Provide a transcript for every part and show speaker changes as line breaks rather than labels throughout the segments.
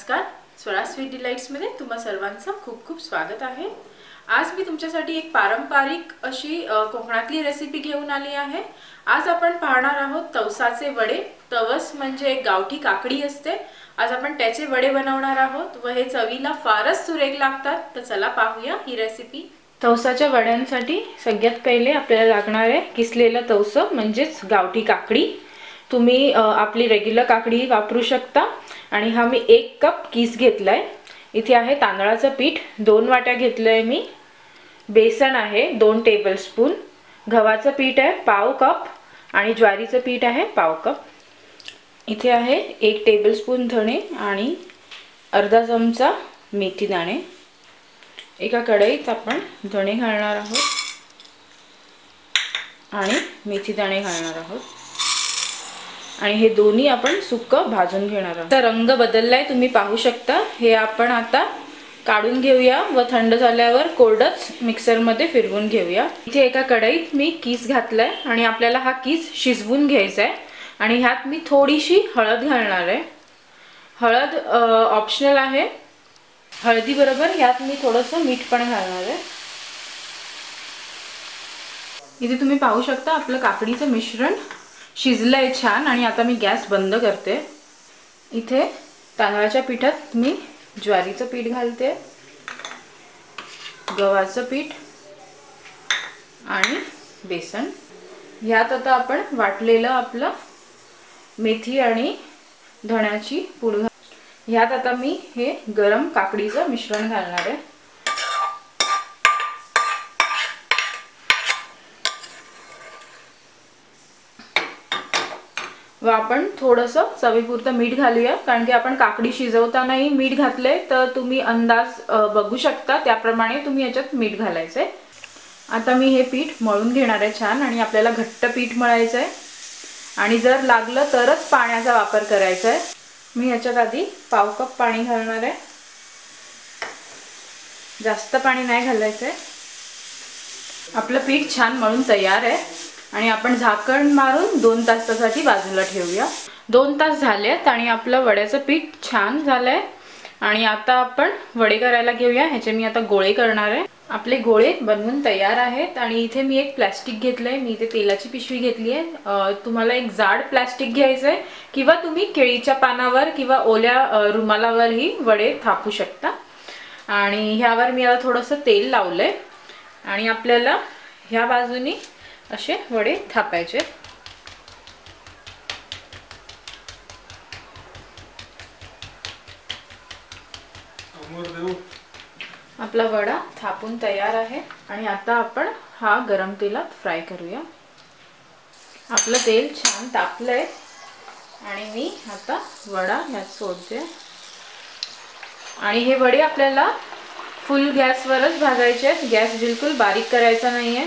नमस्कार. स्वरा स्वीट डिलाईट्समध्ये तुम्हा सर्वांचं खूप खूप स्वागत आहे. आज मी तुमच्यासाठी एक पारंपरिक अशी कोकणातली रेसिपी घेऊन आली आहे. आज आपण पाहणार आहोत तवसाचे वडे. तवस म्हणजे एक गावठी काकडी असते. आज आपण त्याचे वडे बनवणार आहोत व हे चवीला फारच सुरेख लागतात. तर चला पाहूया ही रेसिपी तवसाच्या वड्यांसाठी सगळ्यात पहिले आपल्याला लागणार आहे किसलेलं तवसं म्हणजेच गावठी काकडी. तुम्ही आपली रेग्युलर काकडी वापरू शकता. आणि हा मी एक कप किस घेतला आहे इथे आहे तांदळाचं पीठ. दोन वाट्या घेतलं आहे मी. बेसन आहे दोन टेबलस्पून गव्हाचं पीठ आहे पाव कप आणि ज्वारीचं पीठ आहे पाव कप इथे आहे एक टेबलस्पून धणे आणि अर्धा चमचा मेथी दाणे. एका कढईत आपण धणे घालणार आहोत. आणि मेथी दाणे घालणार आहोत. आणि हे दोन्ही आपण सुक्क भाजून घेणार आहोत. तर रंग बदललाय तुम्ही पाहू शकता. हे आपण आता काढून घेऊया व थंड झाल्यावर कोरडच मिक्सरमध्ये फिरवून घेऊया. इथे एका कढईत मी किस घातलाय आणि आपल्याला हा किस शिजवून घ्यायचा आहे आणि ह्यात मी थोडीशी हळद घालणार आहे. हळद ऑप्शनल आहे. हळदीबरोबर ह्यात मी थोडंसं मीठ पण घालणार आहे. इथे तुम्ही पाहू शकता आपलं काकडीचं मिश्रण. शिजलंय छान आणि आता मी गॅस बंद करते. इथे तांदळाच्या पिठात मी ज्वारीचं पीठ घालते. गव्हाचं पीठ आणि बेसन. ह्यात आता आपण वाटलेलं आपलं मेथी आणि धण्याची पूड घाल ह्यात आता मी हे गरम काकडीचं मिश्रण घालणार आहे. व आपण थोडंसं चवीपुरतं मीठ घालूया. कारण की आपण काकडी शिजवतानाही मीठ घातले तर तुम्ही अंदाज बघू शकता. त्याप्रमाणे तुम्ही याच्यात मीठ घालायचं आहे आता मी हे पीठ मळून घेणार आहे छान आणि आपल्याला घट्ट पीठ मळायचं आहे आणि जर लागलं तरच पाण्याचा वापर करायचा आहे मी याच्यात आधी पाव कप पाणी घालणार आहे. जास्त पाणी नाही घालायचं आहे आपलं पीठ छान मळून तयार आहे. आणि आपण झाकण मारून दोन तासासाठी बाजूला ठेवूया. दोन तास झालेत आणि आपलं वड्याचं पीठ छान झालंय. आणि आता आपण वडे करायला घेऊया. ह्याचे मी आता गोळे करणार आहे. आपले गोळे बनवून तयार आहेत आणि इथे मी एक प्लॅस्टिक घेतलंय. मी इथे तेलाची पिशवी घेतली आहे तुम्हाला एक जाड प्लॅस्टिक घ्यायचं आहे किंवा तुम्ही केळीच्या पानावर किंवा ओल्या रुमालावरही वडे थापू शकता. आणि ह्यावर मी आता थोडंसं तेल लावलंय. आणि आपल्याला ह्या बाजूनी असे वडे थापायचे. आपला वडा थापून तयार आहे. आणि आता आपण हा गरम तेलात फ्राय करूया. आपलं तेल छान तापलंय. आणि मी आता वडा ह्यात सोडते. आणि हे वडे आपल्याला फुल गॅसवरच भाजायचे आहेत. गॅस बिलकुल बारीक करायचा नाही आहे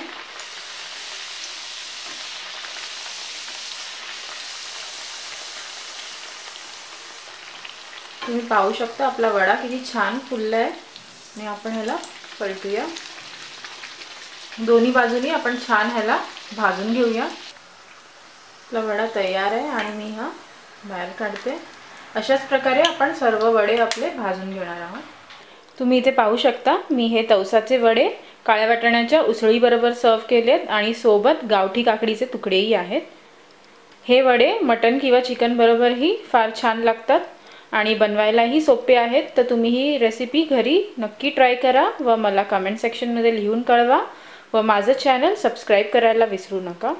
तुम्ही पाहू शकता आपला वडा किती छान फुलला आहे. आणि आपण ह्याला पलटूया. दोन्ही बाजूनी आपण छान ह्याला भाजून घेऊया. आपला वडा तयार आहे आणि मी हा बाहेर काढते. अशाच प्रकारे आपण सर्व वडे आपले भाजून घेणार आहोत. तुम्ही इथे पाहू शकता मी हे तवसाचे वडे काळ्या वाटाण्याच्या उसळीबरोबर सर्व केलेत आणि सोबत गावठी काकडीचे तुकडेही आहेत. हे वडे मटन किंवा चिकन बरोबरही फार छान लागतात. आणि बनवायलाही सोपे आहेत. तर तुम्ही ही रेसिपी घरी नक्की ट्राय करा व मला कमेंट सेक्शनमध्ये लिहून कळवा व माझं चॅनल सबस्क्राईब करायला विसरू नका.